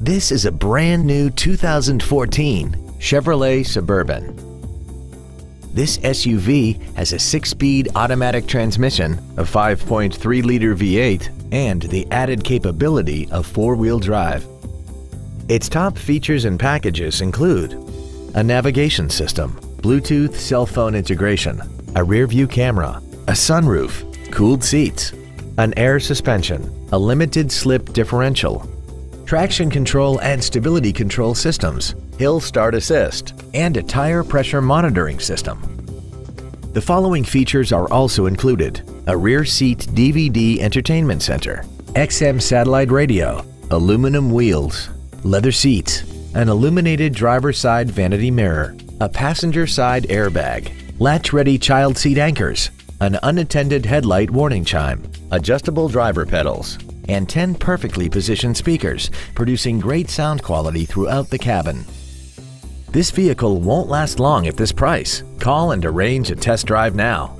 This is a brand new 2014 Chevrolet Suburban. This SUV has a six-speed automatic transmission, a 5.3-liter V8, and the added capability of four-wheel drive. Its top features and packages include a navigation system, Bluetooth cell phone integration, a rear-view camera, a sunroof, cooled seats, an air suspension, a limited slip differential, traction control and stability control systems, hill start assist, and a tire pressure monitoring system. The following features are also included. A rear seat DVD entertainment center, XM satellite radio, aluminum wheels, leather seats, an illuminated driver's side vanity mirror, a passenger side airbag, latch-ready child seat anchors, an unattended headlight warning chime, adjustable driver pedals, and 10 perfectly positioned speakers, producing great sound quality throughout the cabin. This vehicle won't last long at this price. Call and arrange a test drive now.